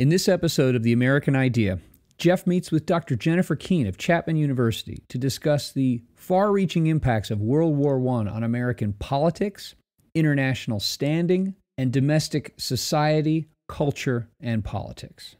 In this episode of The American Idea, Jeff meets with Dr. Jennifer Keene of Chapman University to discuss the far reaching impacts of World War I on American politics, international standing, and domestic society, culture, and politics.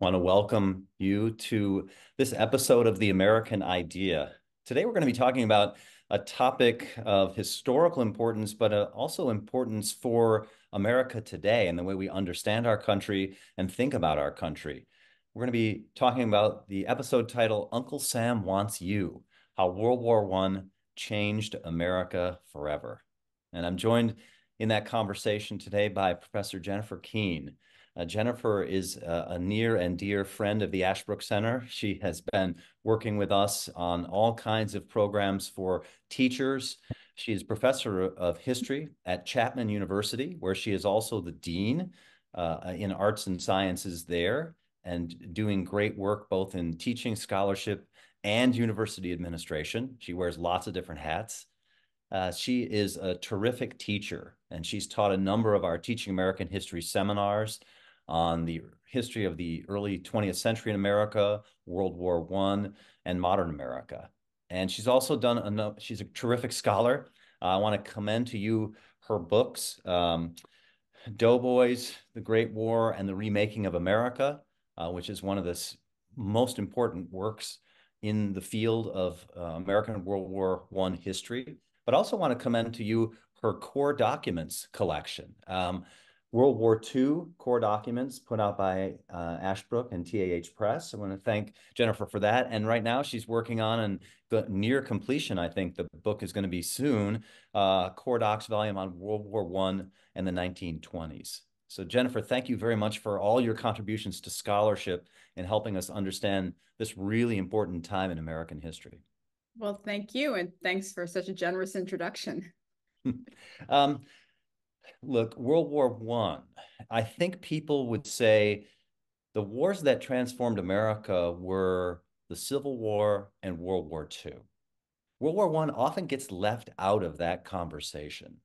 I want to welcome you to this episode of The American Idea. Today, we're going to be talking about a topic of historical importance, but uh, also importance for America today and the way we understand our country and think about our country. We're going to be talking about the episode title Uncle Sam Wants You How World War I Changed America Forever. And I'm joined in that conversation today by Professor Jennifer Keene. Uh, Jennifer is a, a, near and dear friend of the Ashbrook Center. She has been working with us on all kinds of programs for teachers she is professor of history at Chapman University, where she is also the dean uh, in arts and sciences there and doing great work both in teaching, scholarship, and university administration. She wears lots of different hats. Uh, she is a terrific teacher, and she's taught a number of our Teaching American History seminars on the history of the early 20th century in America, World War I, and modern America. And she's also done, a, she's a terrific scholar. Uh, I want to commend to you her books, um, Doughboys, The Great War, and The Remaking of America, uh, which is one of the most important works in the field of uh, American World War I history. But also want to commend to you her core documents collection. Um, World War II core documents put out by uh, Ashbrook and TAH Press. I want to thank Jennifer for that. And right now she's working on and near completion, I think the book is going to be soon, uh, core docs volume on World War I and the 1920s. So Jennifer, thank you very much for all your contributions to scholarship and helping us understand this really important time in American history. Well, thank you. And thanks for such a generous introduction. um, look, World War One. I, I think people would say the wars that transformed America were the Civil War and World War II. World War One often gets left out of that conversation.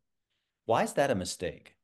Why is that a mistake?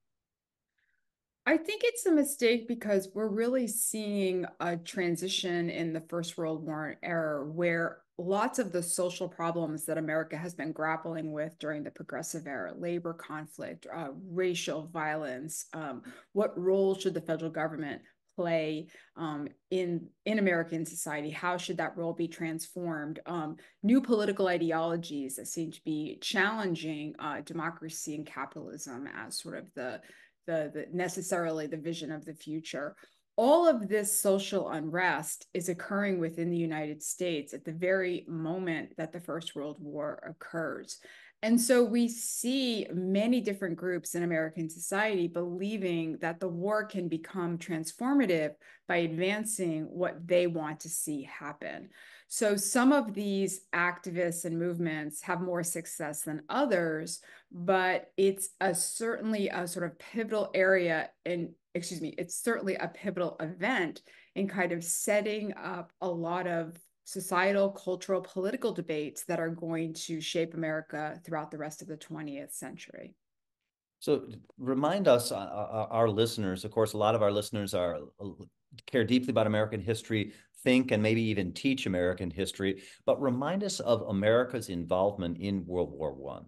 I think it's a mistake because we're really seeing a transition in the First World War era where lots of the social problems that America has been grappling with during the progressive era labor conflict, uh, racial violence, um, what role should the federal government play um, in in American society? How should that role be transformed? Um, new political ideologies that seem to be challenging uh, democracy and capitalism as sort of the, the the necessarily the vision of the future all of this social unrest is occurring within the United States at the very moment that the First World War occurs. And so we see many different groups in American society believing that the war can become transformative by advancing what they want to see happen. So some of these activists and movements have more success than others, but it's a certainly a sort of pivotal area in excuse me, it's certainly a pivotal event in kind of setting up a lot of societal, cultural, political debates that are going to shape America throughout the rest of the 20th century. So remind us, uh, uh, our listeners, of course, a lot of our listeners are uh, care deeply about American history, think and maybe even teach American history, but remind us of America's involvement in World War One.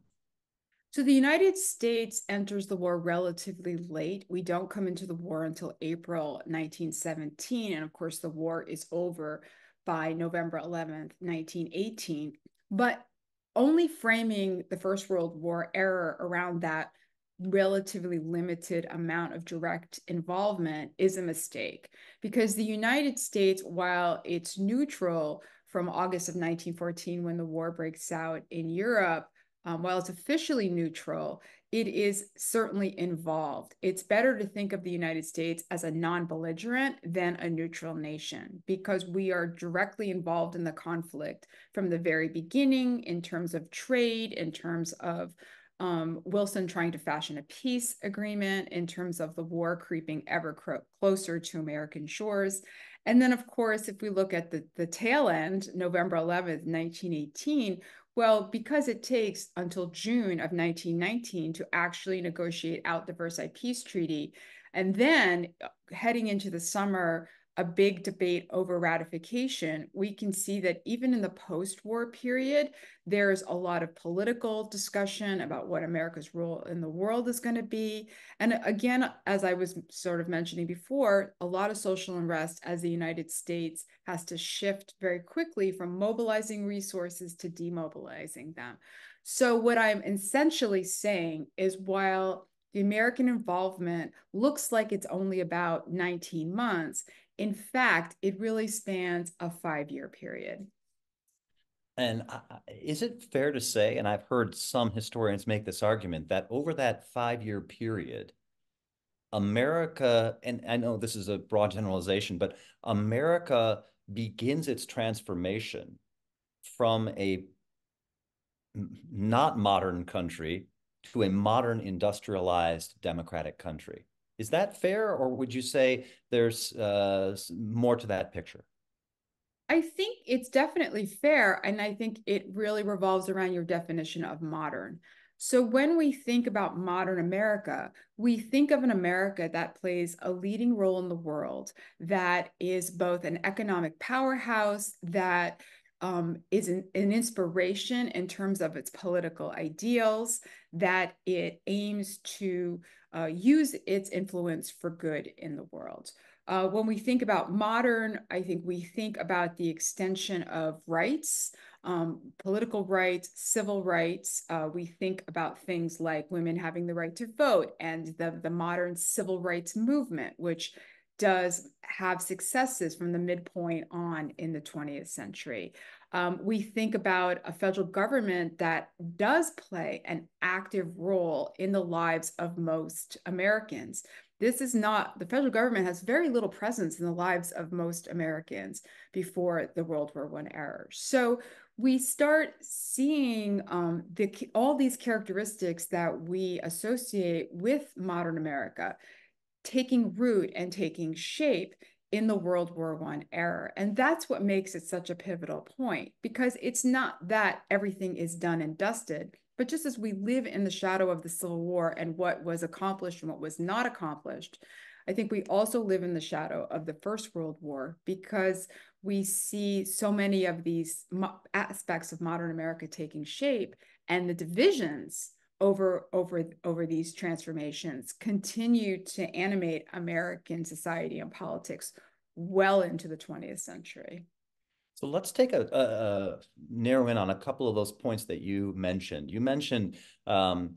So the United States enters the war relatively late. We don't come into the war until April 1917. And of course, the war is over by November 11th, 1918. But only framing the First World War era around that relatively limited amount of direct involvement is a mistake because the United States, while it's neutral from August of 1914 when the war breaks out in Europe, um, while it's officially neutral, it is certainly involved. It's better to think of the United States as a non belligerent than a neutral nation because we are directly involved in the conflict from the very beginning in terms of trade, in terms of um, Wilson trying to fashion a peace agreement, in terms of the war creeping ever closer to American shores. And then, of course, if we look at the, the tail end, November 11th, 1918, well, because it takes until June of 1919 to actually negotiate out the Versailles Peace Treaty, And then uh, heading into the summer, a big debate over ratification, we can see that even in the post war period, there's a lot of political discussion about what America's role in the world is going to be. And again, as I was sort of mentioning before, a lot of social unrest as the United States has to shift very quickly from mobilizing resources to demobilizing them. So, what I'm essentially saying is while the American involvement looks like it's only about 19 months, in fact, it really spans a five year period. And is it fair to say, and I've heard some historians make this argument, that over that five year period, America, and I know this is a broad generalization, but America begins its transformation from a not modern country to a modern industrialized democratic country. Is that fair, or would you say there's uh, more to that picture? I think it's definitely fair. And I think it really revolves around your definition of modern. So when we think about modern America, we think of an America that plays a leading role in the world, that is both an economic powerhouse, that um, is an, an, inspiration in terms of its political ideals, that it aims to uh, use its influence for good in the world. Uh, when we think about modern, I think we think about the extension of rights, um, political rights, civil rights. Uh, we think about things like women having the right to vote and the, the modern civil rights movement, which does have successes from the midpoint on in the 20th century. Um, we think about a federal government that does play an active role in the lives of most Americans. This is not, the federal government has very little presence in the lives of most Americans before the World War I era. So we start seeing um, the, all these characteristics that we associate with modern America taking root and taking shape in the World War I era. And that's what makes it such a pivotal point because it's not that everything is done and dusted, but just as we live in the shadow of the Civil War and what was accomplished and what was not accomplished, I think we also live in the shadow of the First World War because we see so many of these aspects of modern America taking shape and the divisions over over over these transformations continue to animate American society and politics well into the 20th century. So let's take a, a, a, narrow in on a couple of those points that you mentioned. You mentioned um,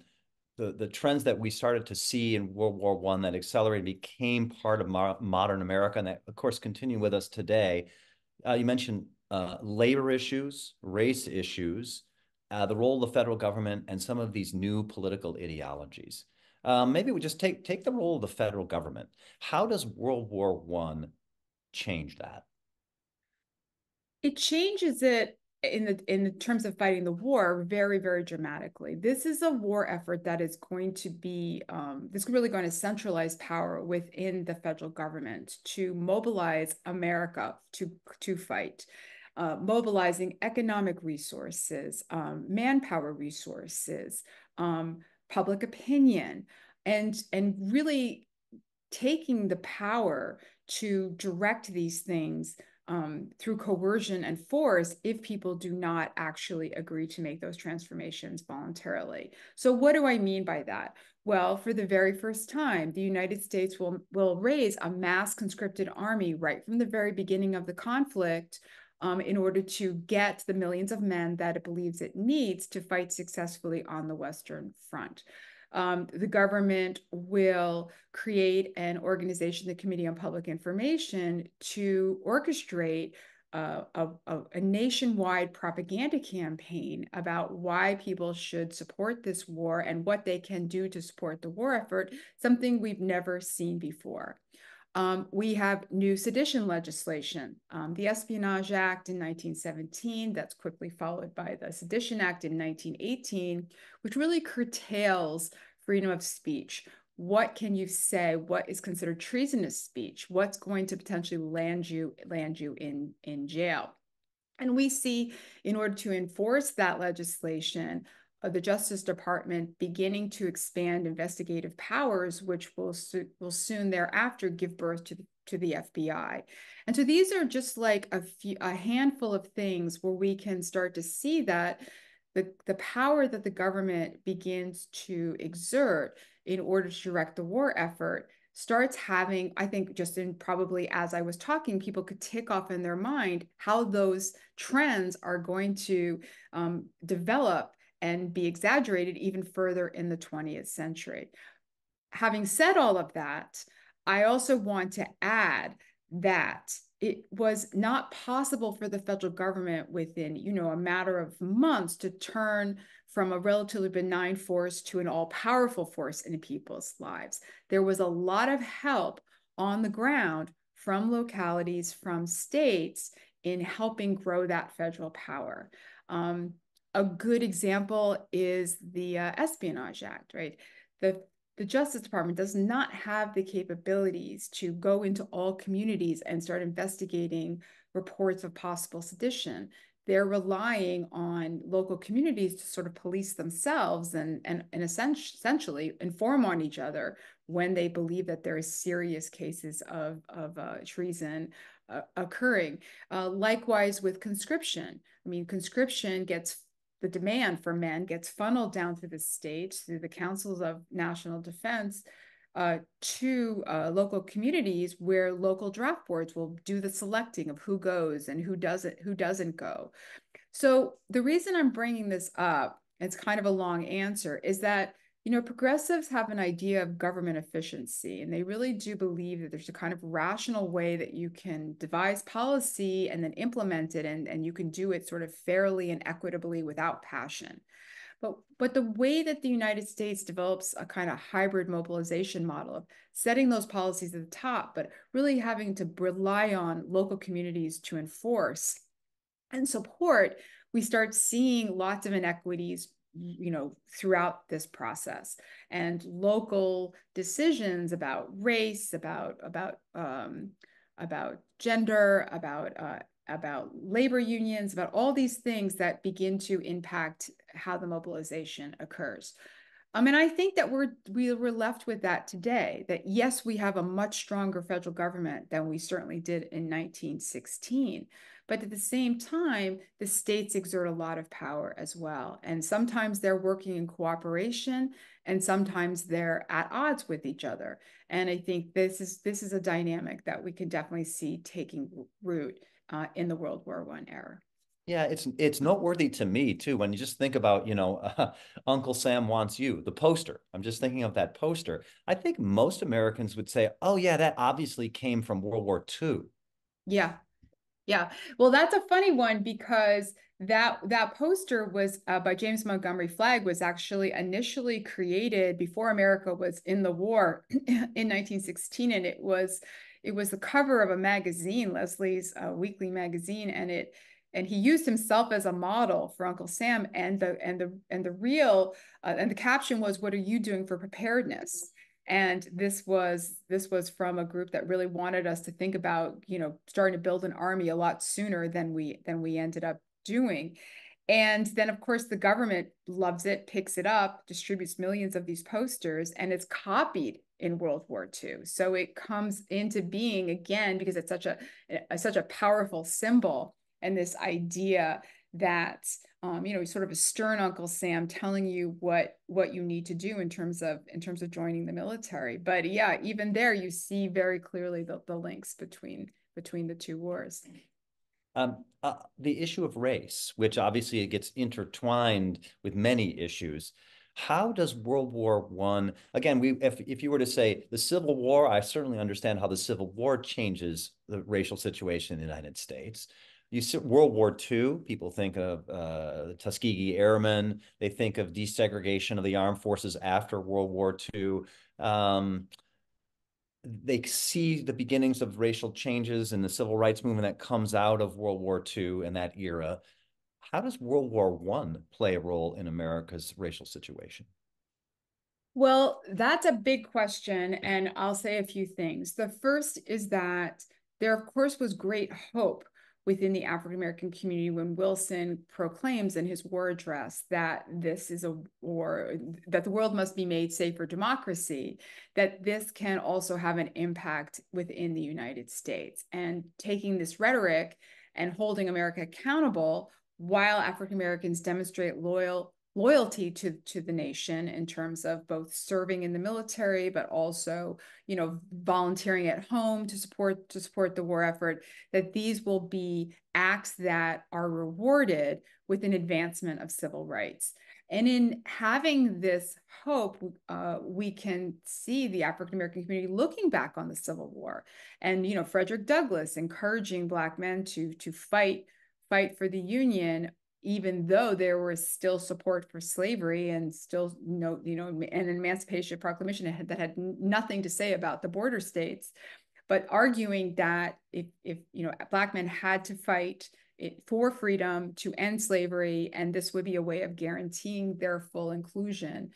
the the trends that we started to see in World War One that accelerated became part of mo modern America, and that of course continue with us today. Uh, you mentioned uh, labor issues, race issues, uh, the role of the federal government, and some of these new political ideologies. Um, maybe we just take take the role of the federal government. How does World War One change that? It changes it in the in the terms of fighting the war very very dramatically this is a war effort that is going to be um, this is really going to centralize power within the federal government to mobilize america to to fight uh, mobilizing economic resources, um, manpower resources, um, public opinion, and, and really taking the power to direct these things um, through coercion and force if people do not actually agree to make those transformations voluntarily. So, what do I mean by that? Well, for the very first time, the United States will, will raise a mass conscripted army right from the very beginning of the conflict um, in order to get the millions of men that it believes it needs to fight successfully on the Western Front. Um, the government will create an organization, the Committee on Public Information, to orchestrate uh, a, a, a, nationwide propaganda campaign about why people should support this war and what they can do to support the war effort, something we've never seen before. Um, we have new sedition legislation, um, the Espionage Act in 1917, that's quickly followed by the Sedition Act in 1918, which really curtails freedom of speech. What can you say? What is considered treasonous speech? What's going to potentially land you land you in, in jail? And we see in order to enforce that legislation, uh, the Justice Department beginning to expand investigative powers, which will will soon thereafter give birth to the, to the FBI. And so these are just like a few a handful of things where we can start to see that the, the power that the government begins to exert in order to direct the war effort starts having, I think, just in probably as I was talking, people could tick off in their mind how those trends are going to um, develop and be exaggerated even further in the 20th century. Having said all of that, I also want to add that it was not possible for the federal government within you know a matter of months to turn from a relatively benign force to an all-powerful force in people's lives there was a lot of help on the ground from localities from states in helping grow that federal power um, a good example is the uh, espionage act right the the Justice Department does not have the capabilities to go into all communities and start investigating reports of possible sedition. They're relying on local communities to sort of police themselves and, and, and essentially inform on each other when they believe that there is serious cases of, of uh, treason uh, occurring. Uh, likewise with conscription. I mean, conscription gets the demand for men gets funneled down through the state, through the councils of national defense, uh, to uh, local communities where local draft boards will do the selecting of who goes and who doesn't who doesn't go. So the reason I'm bringing this up, it's kind of a long answer, is that you know, progressives have an idea of government efficiency, and they really do believe that there's a kind of rational way that you can devise policy and then implement it, and, and you can do it sort of fairly and equitably without passion. But, but the way that the United States develops a kind of hybrid mobilization model of setting those policies at the top, but really having to rely on local communities to enforce and support, we start seeing lots of inequities you know throughout this process and local decisions about race about about um, about gender about uh, about labor unions about all these things that begin to impact how the mobilization occurs I mean, I think that we're we were left with that today. That yes, we have a much stronger federal government than we certainly did in 1916, but at the same time, the states exert a lot of power as well. And sometimes they're working in cooperation and sometimes they're at odds with each other. And I think this is this is a dynamic that we can definitely see taking root uh, in the World War One era. Yeah, it's it's noteworthy to me too when you just think about you know uh, Uncle Sam wants you the poster. I'm just thinking of that poster. I think most Americans would say, "Oh yeah, that obviously came from World War II." Yeah, yeah. Well, that's a funny one because that that poster was uh, by James Montgomery Flagg was actually initially created before America was in the war in 1916, and it was it was the cover of a magazine, Leslie's uh, weekly magazine, and it and he used himself as a model for Uncle Sam, and the and the and the real uh, and the caption was, "What are you doing for preparedness?" And this was this was from a group that really wanted us to think about you know starting to build an army a lot sooner than we than we ended up doing. And then of course the government loves it picks it up distributes millions of these posters and it's copied in world war ii so it comes into being again because it's such a, a such a powerful symbol and this idea that um, you know sort of a stern uncle sam telling you what what you need to do in terms of in terms of joining the military. But yeah even there you see very clearly the, the links between between the two wars. Um, uh, the issue of race which obviously it gets intertwined with many issues how does world war one again we if, if you were to say the civil war i certainly understand how the civil war changes the racial situation in the united states you see World War II, people think of uh, the Tuskegee Airmen. They think of desegregation of the armed forces after World War II. Um, they see the beginnings of racial changes in the civil rights movement that comes out of World War II and that era. How does World War One play a role in America's racial situation? Well, that's a big question, and I'll say a few things. The first is that there, of course, was great hope within the African American community when Wilson proclaims in his war address that this is a war, that the world must be made safe for democracy, that this can also have an impact within the United States. And taking this rhetoric and holding America accountable while African Americans demonstrate loyal loyalty to to the nation in terms of both serving in the military but also you know volunteering at home to support to support the war effort that these will be acts that are rewarded with an advancement of civil rights. And in having this hope, uh, we can see the African American community looking back on the Civil War, and you know Frederick Douglass encouraging Black men to to fight fight for the Union even though there was still support for slavery and still no, you know, an Emancipation Proclamation that had, that had nothing to say about the border states, but arguing that if, if you know, black men had to fight for freedom to end slavery, and this would be a way of guaranteeing their full inclusion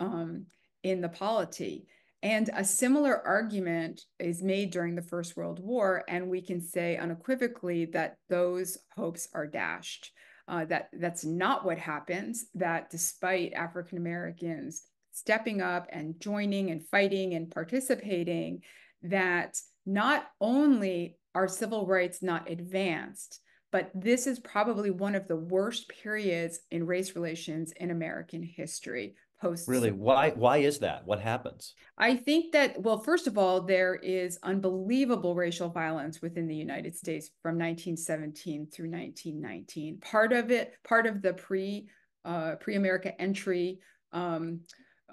um, in the polity. And a similar argument is made during the First World War, and we can say unequivocally that those hopes are dashed uh, that that's not what happens, that despite African Americans stepping up and joining and fighting and participating, that not only are civil rights not advanced, but this is probably one of the worst periods in race relations in American history post really? Why why is that? What happens? I think that well first of all there is unbelievable racial violence within the united states from 1917 through 1919 part of it part of the pre uh, pre-america entry um,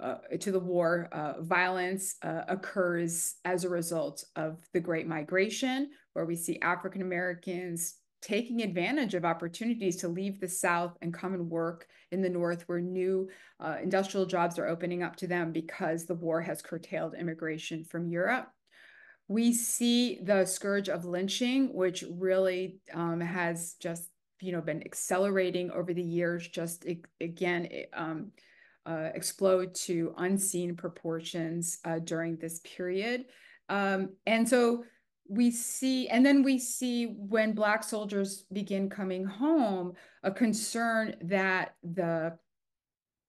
uh, to the war uh, violence uh, occurs as a result of the great migration where we see african americans taking advantage of opportunities to leave the South and come and work in the North, where new uh, industrial jobs are opening up to them because the war has curtailed immigration from Europe. We see the scourge of lynching, which really um, has just you know been accelerating over the years. Just again, um, uh, explode to unseen proportions uh, during this period, um, and so we see, and then we see when Black soldiers begin coming home, a concern that the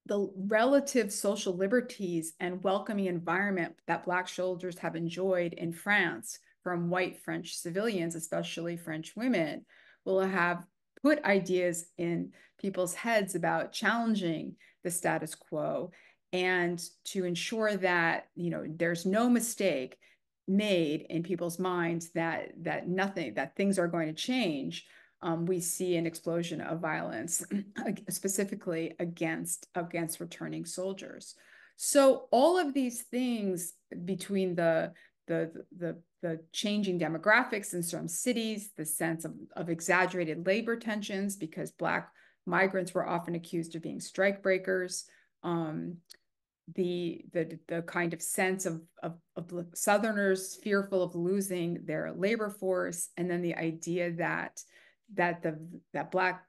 the relative social liberties and welcoming environment that Black soldiers have enjoyed in France from white French civilians, especially French women, will have put ideas in people's heads about challenging the status quo and to ensure that you know there's no mistake made in people's minds that that nothing that things are going to change um, we see an explosion of violence specifically against against returning soldiers. So all of these things between the the the the changing demographics in some cities the sense of, of exaggerated labor tensions because black migrants were often accused of being strike breakers um, the the the kind of sense of, of, of Southerners fearful of losing their labor force, and then the idea that that the that blacks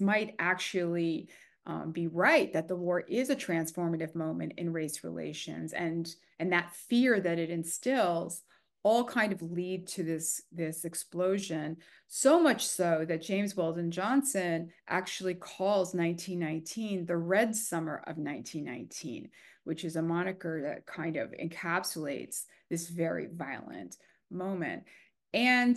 might actually um, be right that the war is a transformative moment in race relations, and and that fear that it instills all kind of lead to this this explosion so much so that james weldon johnson actually calls 1919 the red summer of 1919 which is a moniker that kind of encapsulates this very violent moment. And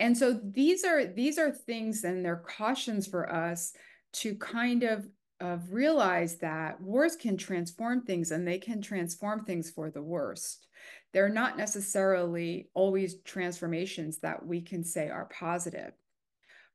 and so these are these are things and they're cautions for us to kind of of realize that wars can transform things and they can transform things for the worst. They're not necessarily always transformations that we can say are positive.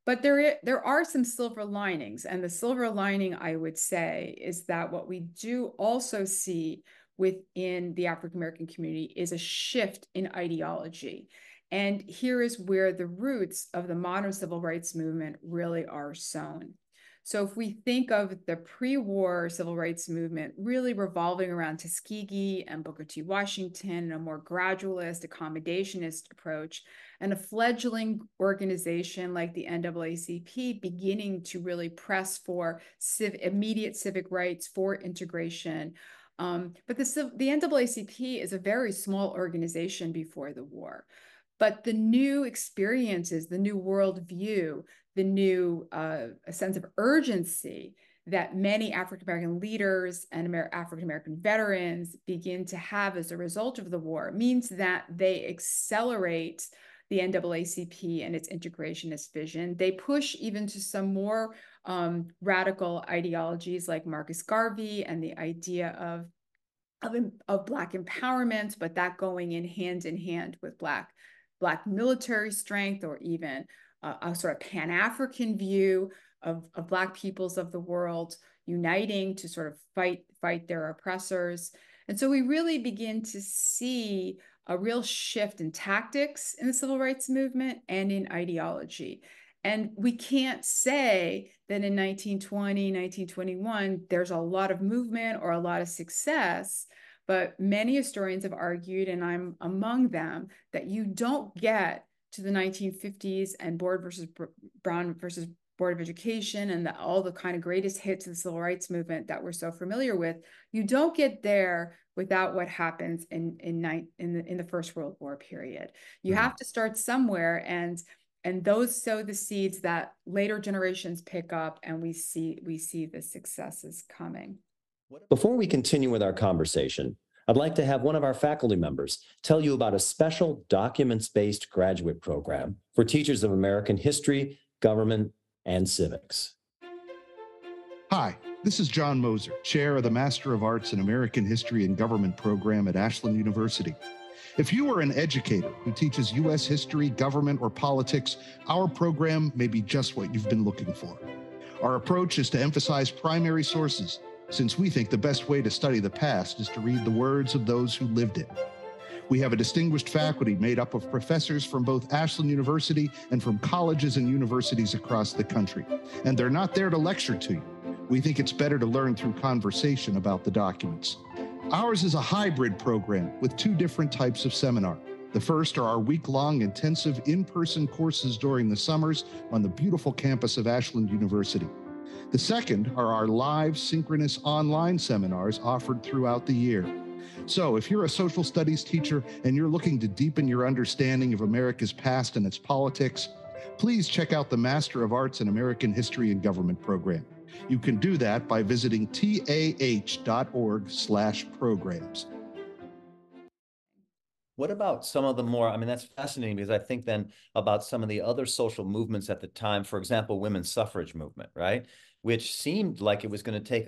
But there, there are some silver linings. And the silver lining, I would say, is that what we do also see within the African American community is a shift in ideology. And here is where the roots of the modern civil rights movement really are sown. So if we think of the pre-war civil rights movement really revolving around Tuskegee and Booker T. Washington and a more gradualist, accommodationist approach, and a fledgling organization like the NAACP beginning to really press for civ immediate civic rights for integration. Um, but the, the NAACP is a very small organization before the war. But the new experiences, the new worldview, the new uh, sense of urgency that many African American leaders and Amer African American veterans begin to have as a result of the war means that they accelerate the NAACP and its integrationist vision. They push even to some more um, radical ideologies like Marcus Garvey and the idea of, of, of Black empowerment, but that going in hand in hand with Black, Black military strength or even a sort of Pan-African view of, of Black peoples of the world uniting to sort of fight, fight their oppressors. And so we really begin to see a real shift in tactics in the civil rights movement and in ideology. And we can't say that in 1920, 1921, there's a lot of movement or a lot of success. But many historians have argued, and I'm among them, that you don't get to the 1950s and Board versus Brown versus Board of Education and the, all the kind of greatest hits of the civil rights movement that we're so familiar with, you don't get there without what happens in in night in the in the First World War period. You mm-hmm. have to start somewhere, and and those sow the seeds that later generations pick up, and we see we see the successes coming. Before we continue with our conversation, I'd like to have one of our faculty members tell you about a special documents based graduate program for teachers of American history, government, and civics. Hi, this is John Moser, chair of the Master of Arts in American History and Government program at Ashland University. If you are an educator who teaches U.S. history, government, or politics, our program may be just what you've been looking for. Our approach is to emphasize primary sources, since we think the best way to study the past is to read the words of those who lived it. We have a distinguished faculty made up of professors from both Ashland University and from colleges and universities across the country. And they're not there to lecture to you. We think it's better to learn through conversation about the documents. Ours is a hybrid program with two different types of seminar. The first are our week long intensive in person courses during the summers on the beautiful campus of Ashland University. The second are our live synchronous online seminars offered throughout the year. So, if you're a social studies teacher and you're looking to deepen your understanding of America's past and its politics, please check out the Master of Arts in American History and Government program. You can do that by visiting tah.org/programs. What about some of the more, I mean, that's fascinating because I think then about some of the other social movements at the time, for example, women's suffrage movement, right? which seemed like it was going to take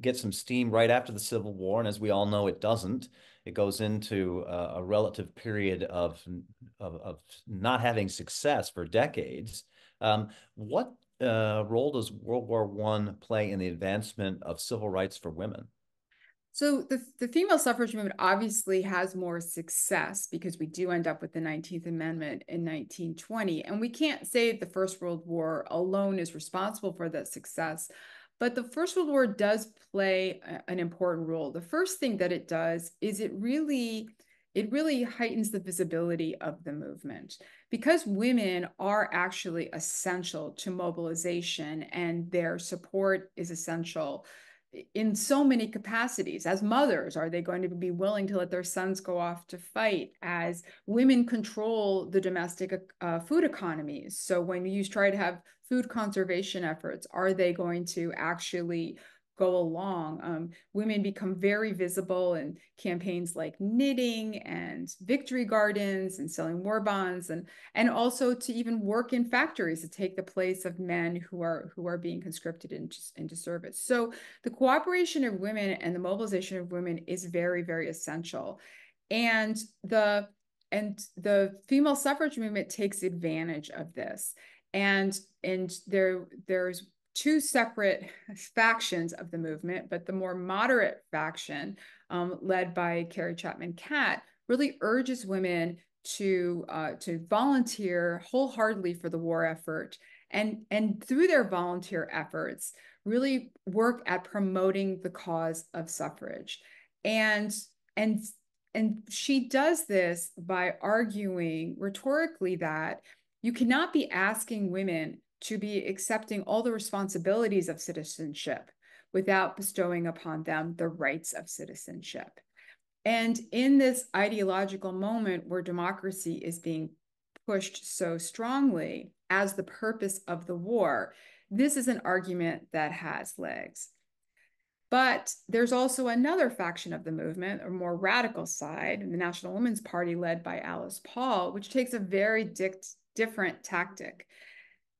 get some steam right after the Civil War, and as we all know, it doesn't. It goes into a, a relative period of, of, of not having success for decades. Um, what uh, role does World War One play in the advancement of civil rights for women? So the, the female suffrage movement obviously has more success because we do end up with the 19th Amendment in 1920. And we can't say the First World War alone is responsible for that success. But the First World War does play a, an important role. The first thing that it does is it really it really heightens the visibility of the movement because women are actually essential to mobilization and their support is essential in so many capacities as mothers are they going to be willing to let their sons go off to fight as women control the domestic uh, food economies? So when you try to have food conservation efforts are they going to actually go along. Um, women become very visible in campaigns like knitting and victory gardens and selling war bonds and and also to even work in factories to take the place of men who are who are being conscripted into, into service. So the cooperation of women and the mobilization of women is very, very essential. And the and the female suffrage movement takes advantage of this. And and there there's two separate factions of the movement, but the more moderate faction, um, led by Carrie Chapman Catt, really urges women to uh, to volunteer wholeheartedly for the war effort, and and through their volunteer efforts, really work at promoting the cause of suffrage, and and and she does this by arguing rhetorically that you cannot be asking women to be accepting all the responsibilities of citizenship without bestowing upon them the rights of citizenship. And in this ideological moment where democracy is being pushed so strongly as the purpose of the war, this is an argument that has legs. But there's also another faction of the movement, a more radical side, the National Women's Party led by Alice Paul, which takes a very different tactic.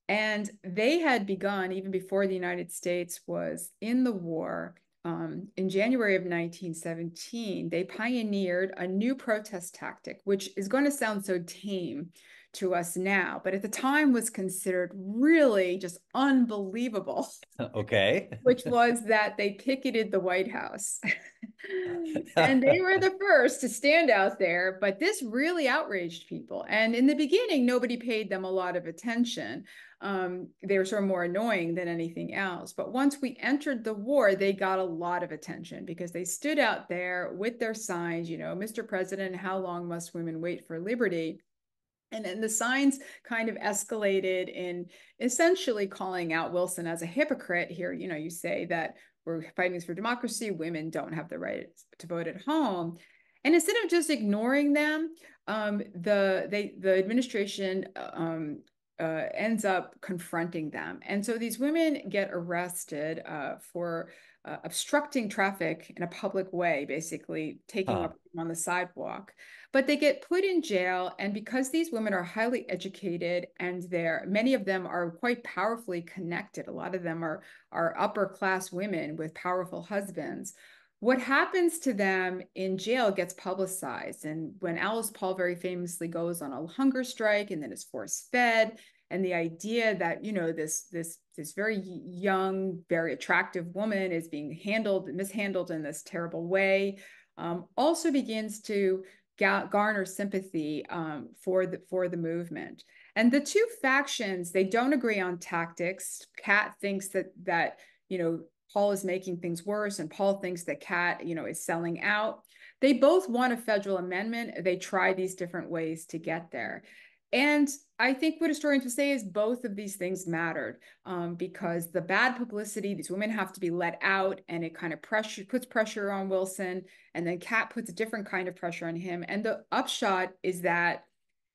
And they had begun, even before the United States was in the war, um, in January of 1917, they pioneered a new protest tactic, which is going to sound so tame to us now, but at the time was considered really just unbelievable. Okay. which was that they picketed the White House. and they were the first to stand out there, but this really outraged people. And in the beginning, nobody paid them a lot of attention. Um, they were sort of more annoying than anything else. But once we entered the war, they got a lot of attention because they stood out there with their signs, you know, Mr. President, how long must women wait for liberty? And then the signs kind of escalated in essentially calling out Wilson as a hypocrite. Here, you know, you say that we're fighting for democracy, women don't have the right to vote at home. And instead of just ignoring them, um, the they the administration um, uh, ends up confronting them. And so these women get arrested uh, for uh, obstructing traffic in a public way, basically taking up on the sidewalk. But they get put in jail, and because these women are highly educated and they're many of them are quite powerfully connected. A lot of them are are upper class women with powerful husbands. What happens to them in jail gets publicized. And when Alice Paul very famously goes on a hunger strike and then is force fed, and the idea that you know this this this very young very attractive woman is being handled mishandled in this terrible way um, also begins to ga- garner sympathy um, for the for the movement. And the two factions they don't agree on tactics. Catt thinks that that you know paul is making things worse and paul thinks that Catt you know is selling out. They both want a federal amendment. They try these different ways to get there and I think what historians would say is both of these things mattered um, because the bad publicity, these women have to be let out and it kind of pressure puts pressure on Wilson. And then Catt puts a different kind of pressure on him. And the upshot is that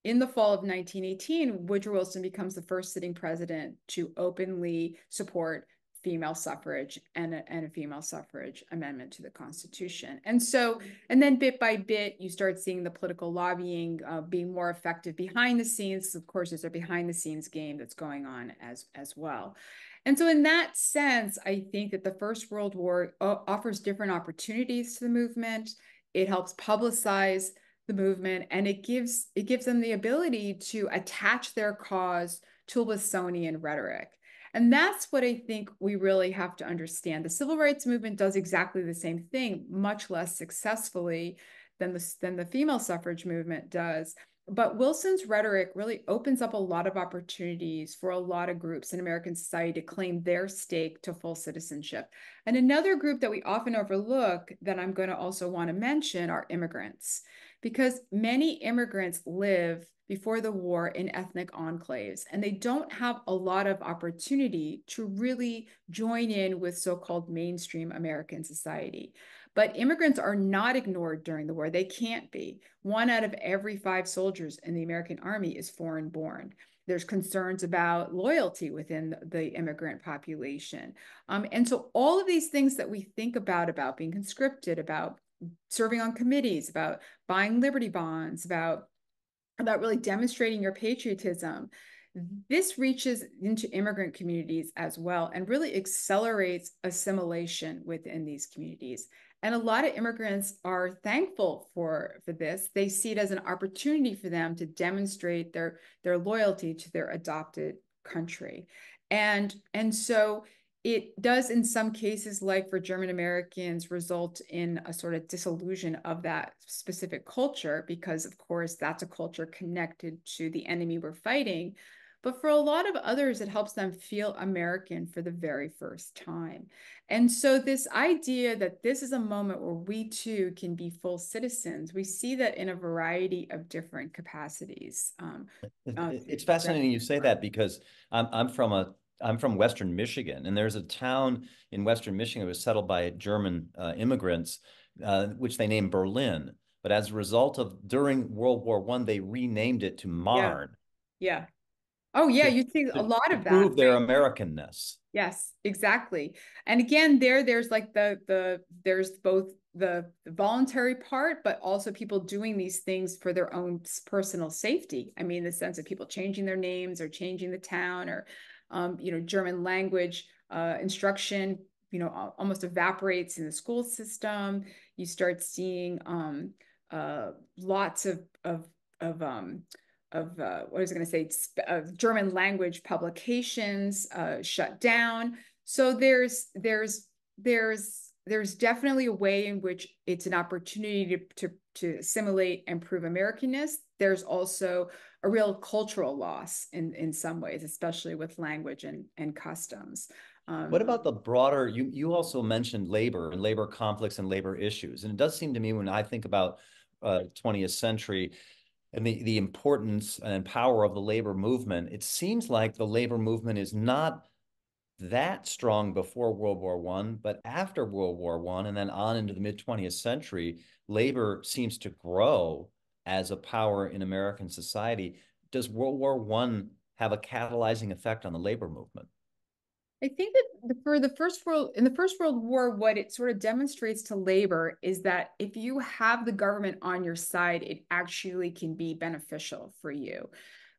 in the fall of 1918, Woodrow Wilson becomes the first sitting president to openly support female suffrage and a, and a female suffrage amendment to the Constitution. And so, and then bit by bit, you start seeing the political lobbying uh, being more effective behind the scenes. Of course, there's a behind the scenes game that's going on as, as well. And so, in that sense, I think that the First World War uh, offers different opportunities to the movement. It helps publicize the movement, and it gives it gives them the ability to attach their cause to Wilsonian rhetoric. And that's what I think we really have to understand. The civil rights movement does exactly the same thing, much less successfully than the, than the female suffrage movement does. But Wilson's rhetoric really opens up a lot of opportunities for a lot of groups in American society to claim their stake to full citizenship. And another group that we often overlook that I'm going to also want to mention are immigrants, because many immigrants live before the war in ethnic enclaves, and they don't have a lot of opportunity to really join in with so called mainstream American society. But immigrants are not ignored during the war. They can't be. One out of every five soldiers in the American army is foreign born. There's concerns about loyalty within the immigrant population. Um, and so all of these things that we think about, about being conscripted, about serving on committees, about buying Liberty bonds, about about really demonstrating your patriotism. Mm-hmm. This reaches into immigrant communities as well and really accelerates assimilation within these communities. And a lot of immigrants are thankful for, for this. They see it as an opportunity for them to demonstrate their, their loyalty to their adopted country. And, and so it does in some cases like for german americans result in a sort of disillusion of that specific culture because of course that's a culture connected to the enemy we're fighting. But for a lot of others it helps them feel american for the very first time. And so this idea that this is a moment where we too can be full citizens we see that in a variety of different capacities um, uh, it's fascinating you say that because I'm, I'm from a I'm from Western Michigan, and there's a town in Western Michigan that was settled by German uh, immigrants, uh, which they named Berlin. but as a result of during World War One, they renamed it to Marne. Yeah. yeah. Oh yeah, to, you see a lot of that. Prove their Americanness. Yes, exactly. And again, there, there's like the the there's both the, the voluntary part, but also people doing these things for their own personal safety. I mean, the sense of people changing their names or changing the town or, um, you know, German language uh, instruction, you know, almost evaporates in the school system. You start seeing um, uh, lots of of of um, of uh, what was I going to say of German language publications uh, shut down. So there's there's there's there's definitely a way in which it's an opportunity to, to, to assimilate and prove Americanness. There's also a real cultural loss in, in some ways, especially with language and, and customs. Um, what about the broader, you, you also mentioned labor and labor conflicts and labor issues. And it does seem to me when I think about uh, 20th century, and the, the importance and power of the labor movement, it seems like the labor movement is not that strong before World War One, but after World War One and then on into the mid 20th century, labor seems to grow as a power in American society. Does World War One have a catalyzing effect on the labor movement? I think that for the first world in the first world war, what it sort of demonstrates to labor is that if you have the government on your side, it actually can be beneficial for you.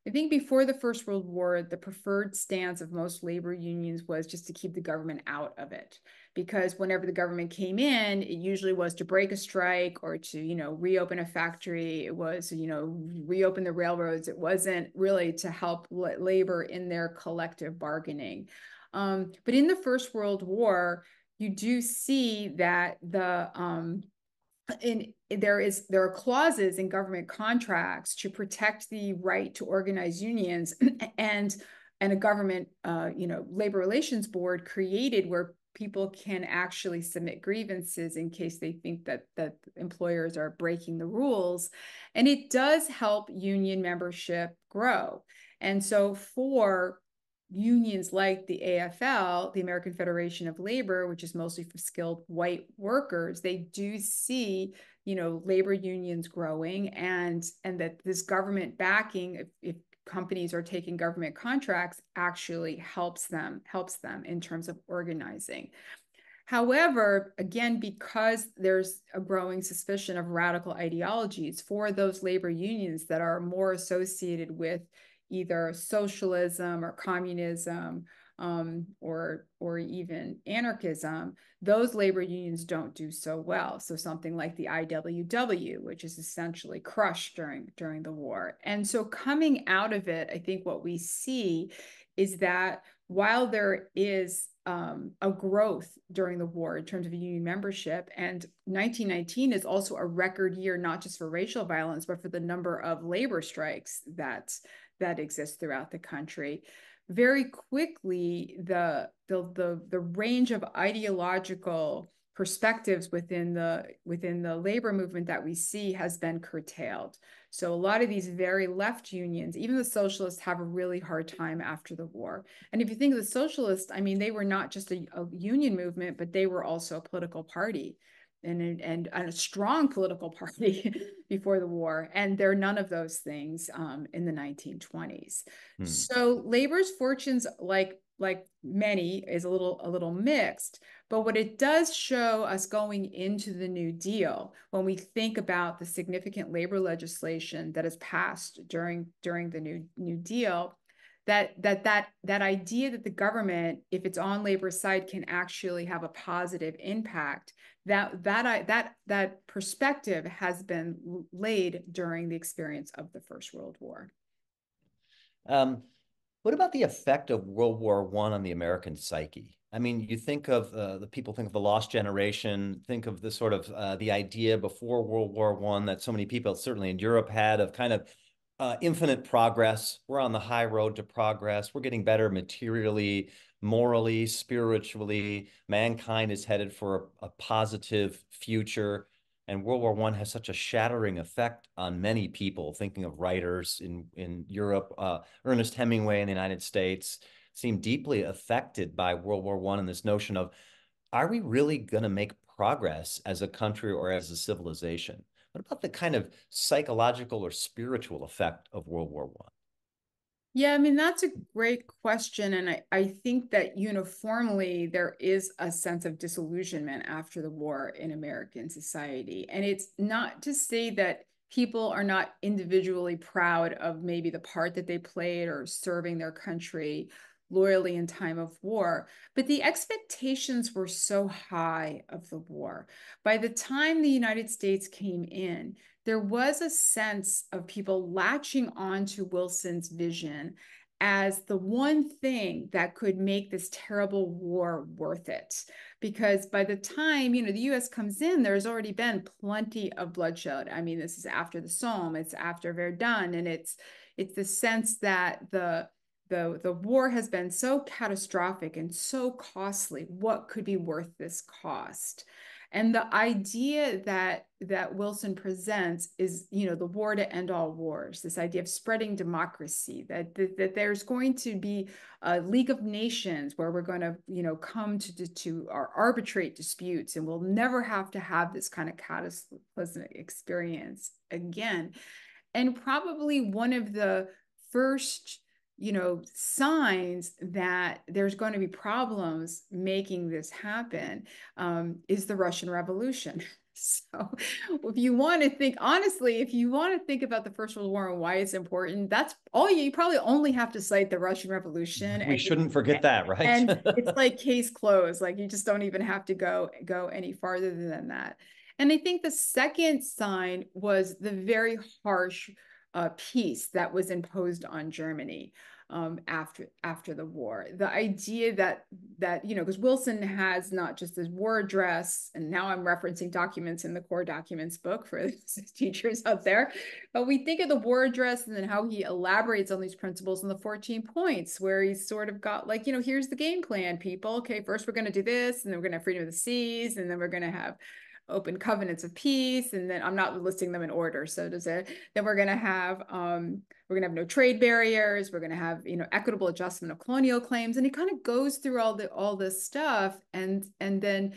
I think before the First World War, the preferred stance of most labor unions was just to keep the government out of it. Because whenever the government came in, it usually was to break a strike or to, you know, reopen a factory. It was, you know, reopen the railroads. It wasn't really to help labor in their collective bargaining. Um, but in the First World War, you do see that the um, in there is there are clauses in government contracts to protect the right to organize unions. And and a government uh, you know labor relations board created where people can actually submit grievances in case they think that that employers are breaking the rules. And it does help union membership grow. And so for unions like the AFL, the American Federation of Labor, which is mostly for skilled white workers, they do see, you know, labor unions growing and and that this government backing, if, if companies are taking government contracts, actually helps them, helps them in terms of organizing. However, again, because there's a growing suspicion of radical ideologies for those labor unions that are more associated with either socialism or communism um, or or even anarchism, those labor unions don't do so well. So something like the IWW, which is essentially crushed during during the war, and so coming out of it, I think what we see is that while there is um, a growth during the war in terms of union membership. And 1919 is also a record year, not just for racial violence, but for the number of labor strikes that that exists throughout the country. Very quickly, the, the, the, the range of ideological perspectives within the within the labor movement that we see has been curtailed. So a lot of these very left unions, even the socialists, have a really hard time after the war. And if you think of the socialists, I mean, they were not just a, a union movement, but they were also a political party and, and, and a strong political party before the war. And there are none of those things um, in the 1920s. Hmm. So labor's fortunes, like like many, is a little a little mixed. But what it does show us going into the New Deal, when we think about the significant labor legislation that has passed during during the New New Deal, that that that that idea that the government if it's on labor's side can actually have a positive impact that that I, that that perspective has been laid during the experience of the first world war. Um, what about the effect of world war one on the american psyche? I mean you think of uh, the people think of the lost generation think of the sort of uh, the idea before world war one that so many people certainly in europe had of kind of uh, infinite progress. We're on the high road to progress. We're getting better materially, morally, spiritually. Mankind is headed for a, a positive future. And World War One has such a shattering effect on many people. Thinking of writers in in Europe, uh, Ernest Hemingway in the United States seemed deeply affected by World War One and this notion of, are we really going to make progress as a country or as a civilization? What about the kind of psychological or spiritual effect of World War One? Yeah, I mean, that's a great question. And I, I think that uniformly there is a sense of disillusionment after the war in American society. And it's not to say that people are not individually proud of maybe the part that they played or serving their country loyally in time of war. But the expectations were so high of the war. By the time the United States came in, there was a sense of people latching on to Wilson's vision as the one thing that could make this terrible war worth it. Because by the time, you know, the US comes in, there's already been plenty of bloodshed. I mean, this is after the Somme, it's after Verdun, and it's it's the sense that the the, the war has been so catastrophic and so costly. What could be worth this cost? And the idea that that Wilson presents is, you know, the war to end all wars, this idea of spreading democracy, that, that, that there's going to be a League of Nations where we're going to, you know, come to, to, to arbitrate disputes and we'll never have to have this kind of cataclysmic experience again. And probably one of the first you know, signs that there's going to be problems making this happen um, is the Russian Revolution. So, if you want to think honestly, if you want to think about the First World War and why it's important, that's all you, you probably only have to cite the Russian Revolution. We shouldn't forget that, right? and it's like case closed. Like you just don't even have to go go any farther than that. And I think the second sign was the very harsh uh, peace that was imposed on Germany um, after after the war. The idea that that you know, because Wilson has not just this war address, and now I'm referencing documents in the core documents book for teachers out there, but we think of the war address and then how he elaborates on these principles in the 14 points, where he's sort of got like, you know, here's the game plan, people. Okay, first we're going to do this, and then we're going to have freedom of the seas, and then we're going to have open covenants of peace and then i'm not listing them in order. So does it then we're going to have um we're going to have no trade barriers we're going to have you know equitable adjustment of colonial claims and he kind of goes through all the all this stuff and and then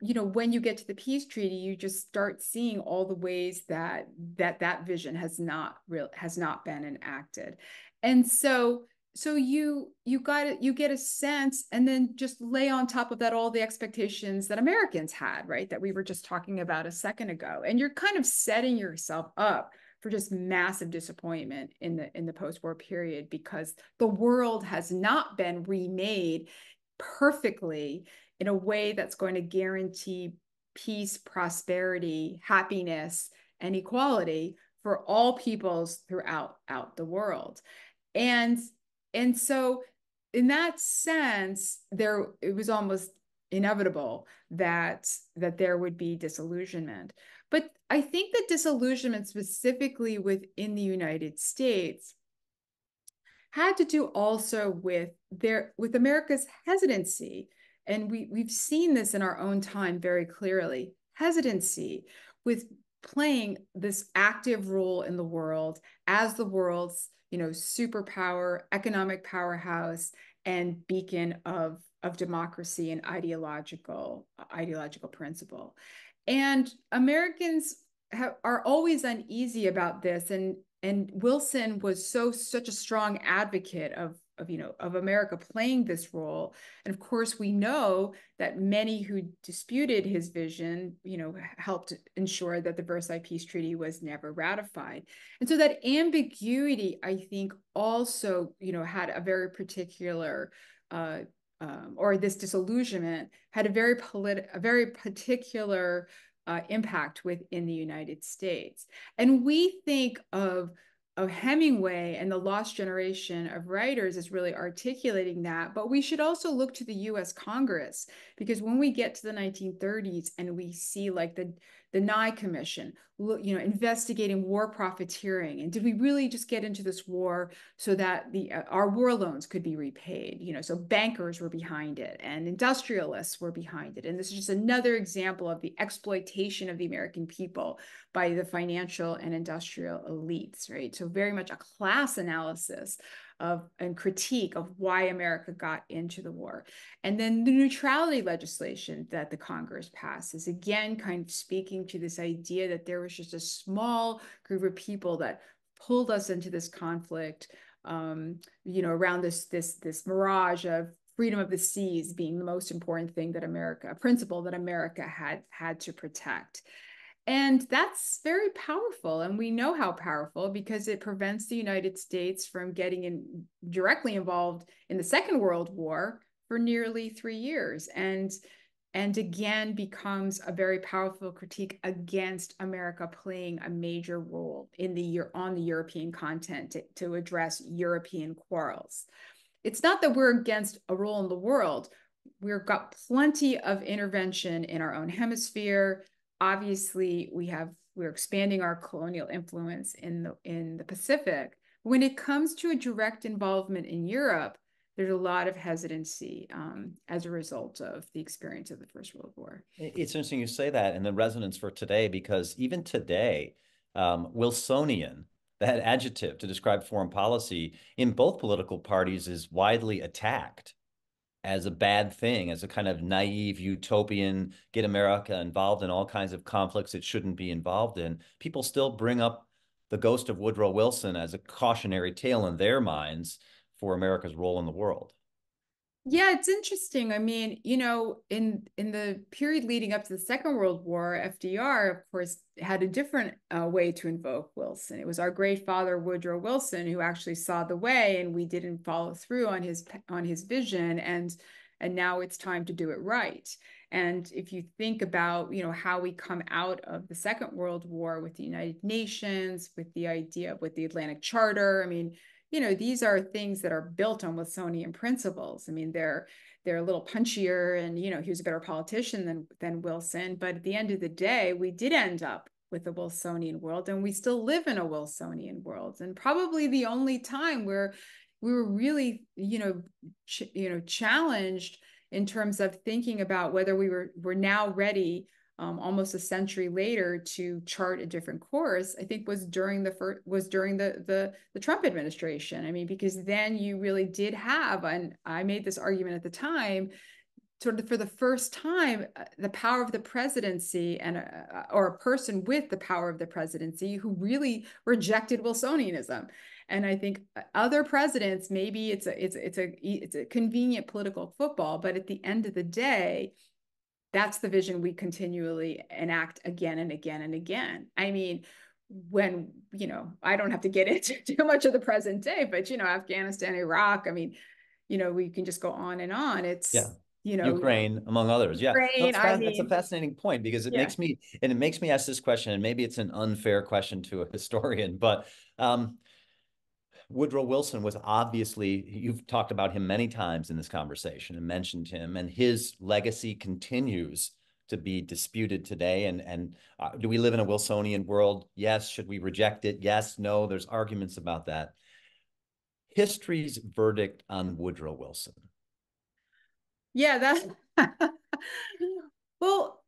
you know when you get to the peace treaty you just start seeing all the ways that that that vision has not real has not been enacted. And so so you you got it you get a sense and then just lay on top of that all the expectations that americans had right that we were just talking about a second ago. And you're kind of setting yourself up for just massive disappointment in the in the post-war period because the world has not been remade perfectly in a way that's going to guarantee peace prosperity happiness and equality for all peoples throughout out the world. And and so in that sense there it was almost inevitable that that there would be disillusionment. But i think that disillusionment specifically within the united states had to do also with their with america's hesitancy. And we we've seen this in our own time very clearly hesitancy with playing this active role in the world as the world's you know, superpower, economic powerhouse, and beacon of, of democracy and ideological, ideological principle. And Americans have, are always uneasy about this. And, and Wilson was so such a strong advocate of of you know of America playing this role. And of course we know that many who disputed his vision you know helped ensure that the Versailles peace treaty was never ratified. And so that ambiguity I think also you know had a very particular uh, um, or this disillusionment had a very polit- a very particular uh, impact within the United States. And we think of of Hemingway and the lost generation of writers is really articulating that. But we should also look to the US Congress because when we get to the 1930s and we see like the the Nye Commission, you know, investigating war profiteering, and did we really just get into this war so that the uh, our war loans could be repaid? You know, so bankers were behind it, and industrialists were behind it, and this is just another example of the exploitation of the American people by the financial and industrial elites, right? So very much a class analysis of and critique of why America got into the war. And then the neutrality legislation that the Congress passed is again kind of speaking to this idea that there was just a small group of people that pulled us into this conflict um, you know, around this this this mirage of freedom of the seas being the most important thing that America, a principle that America had had to protect. And that's very powerful. And we know how powerful because it prevents the United States from getting in, directly involved in the Second World War for nearly three years. And and again becomes a very powerful critique against America playing a major role in the year on the European continent to, to address European quarrels. It's not that we're against a role in the world. We've got plenty of intervention in our own hemisphere. Obviously, we have we're expanding our colonial influence in the in the Pacific. When it comes to a direct involvement in Europe, there's a lot of hesitancy um, as a result of the experience of the First World War. It's interesting you say that and the resonance for today, because even today, um, Wilsonian, that adjective to describe foreign policy in both political parties is widely attacked as a bad thing, as a kind of naive utopian, get America involved in all kinds of conflicts it shouldn't be involved in. People still bring up the ghost of Woodrow Wilson as a cautionary tale in their minds for America's role in the world. Yeah, it's interesting. I mean, you know, in in the period leading up to the Second World War, FDR, of course, had a different uh, way to invoke Wilson. It was our great father Woodrow Wilson who actually saw the way, and we didn't follow through on his on his vision, and and now it's time to do it right. And if you think about, you know, how we come out of the Second World War with the United Nations, with the idea with the Atlantic Charter, I mean you know, these are things that are built on Wilsonian principles. I mean, they're they're a little punchier, and you know, he was a better politician than than Wilson. But at the end of the day, we did end up with a Wilsonian world, and we still live in a Wilsonian world. And probably the only time where we were really, you know, you know, challenged in terms of thinking about whether we were were now ready um, almost a century later to chart a different course, I think was during the first was during the the the Trump administration. I mean, because then you really did have, and I made this argument at the time, sort of for the first time, uh, the power of the presidency and uh, or a person with the power of the presidency who really rejected Wilsonianism. And I think uh, other presidents, maybe it's a it's it's a it's a convenient political football, but at the end of the day, that's the vision we continually enact again and again and again. I mean, when, you know, I don't have to get into too much of the present day, but, you know, Afghanistan, Iraq, I mean, you know, we can just go on and on. It's, yeah. You know, Ukraine, among others. Yeah, Ukraine, no, I mean, that's a fascinating point because it yeah. makes me and it makes me ask this question, and maybe it's an unfair question to a historian, but um, Woodrow Wilson was obviously, you've talked about him many times in this conversation and mentioned him, and his legacy continues to be disputed today. And, and uh, do we live in a Wilsonian world? Yes. Should we reject it? Yes. No. There's arguments about that. History's verdict on Woodrow Wilson. Yeah, that's. well,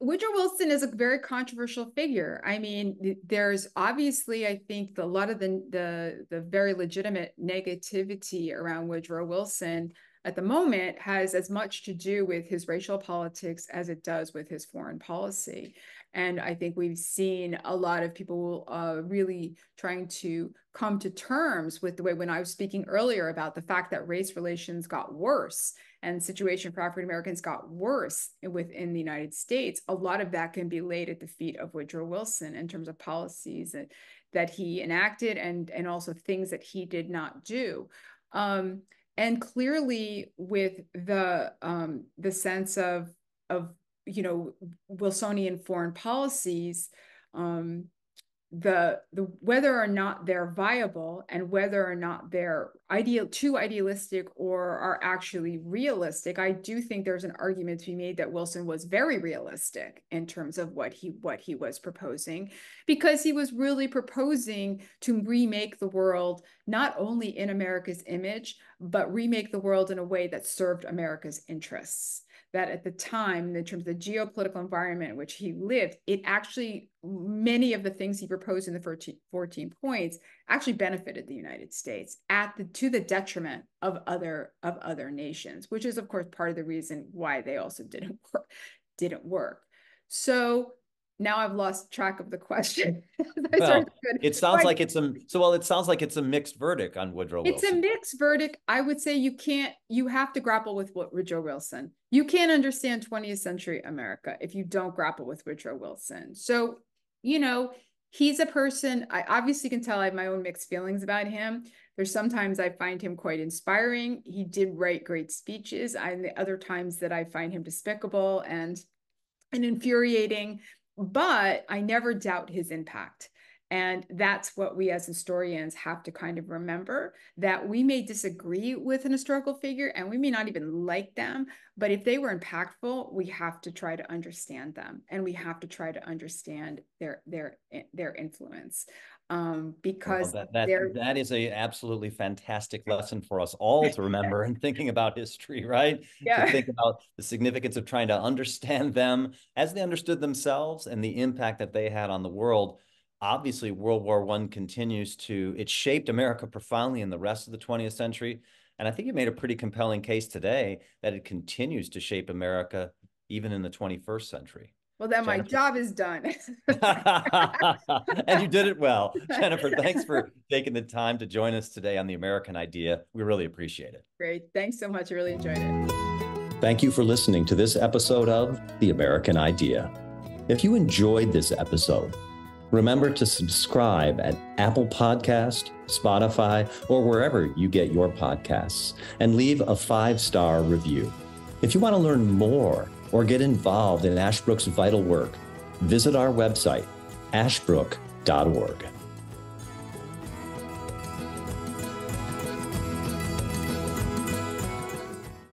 Woodrow Wilson is a very controversial figure. I mean, there's obviously, I think, a lot of the, the the very legitimate negativity around Woodrow Wilson at the moment has as much to do with his racial politics as it does with his foreign policy. And I think we've seen a lot of people uh, really trying to come to terms with the way when I was speaking earlier about the fact that race relations got worse and situation for African Americans got worse within the United States, a lot of that can be laid at the feet of Woodrow Wilson in terms of policies that, that he enacted and, and also things that he did not do. Um, and clearly with the um, the sense of of you know Wilsonian foreign policies, um, the the whether or not they're viable and whether or not they're ideal too idealistic or are actually realistic i do think there's an argument to be made that wilson was very realistic in terms of what he what he was proposing because he was really proposing to remake the world not only in america's image but remake the world in a way that served america's interests that at the time, in terms of the geopolitical environment in which he lived, it actually, many of the things he proposed in the 14, 14 points actually benefited the United States at the to the detriment of other of other nations, which is of course part of the reason why they also didn't work, didn't work. So now I've lost track of the question. well, it sounds like it's a so well. It sounds like it's a mixed verdict on Woodrow. Wilson. It's a mixed verdict. I would say you can't. You have to grapple with what Woodrow Wilson. You can't understand 20th century America if you don't grapple with Woodrow Wilson. So you know he's a person. I obviously can tell I have my own mixed feelings about him. There's sometimes I find him quite inspiring. He did write great speeches. I, and the other times that I find him despicable and and infuriating but I never doubt his impact. And that's what we as historians have to kind of remember that we may disagree with an historical figure and we may not even like them, but if they were impactful, we have to try to understand them and we have to try to understand their their eh, their influence um, because well, that, that, that is a absolutely fantastic lesson for us all to remember and thinking about history, right? Yeah. To think about the significance of trying to understand them as they understood themselves and the impact that they had on the world. Obviously, World War One continues to, it shaped America profoundly in the rest of the 20th century. And I think you made a pretty compelling case today that it continues to shape America even in the 21st century. Well, then Jennifer. my job is done. and you did it well. Jennifer, thanks for taking the time to join us today on The American Idea. We really appreciate it. Great. Thanks so much. I really enjoyed it. Thank you for listening to this episode of The American Idea. If you enjoyed this episode, remember to subscribe at Apple Podcast, Spotify, or wherever you get your podcasts, and leave a five-star review. If you want to learn more or get involved in Ashbrook's vital work, visit our website, ashbrook.org.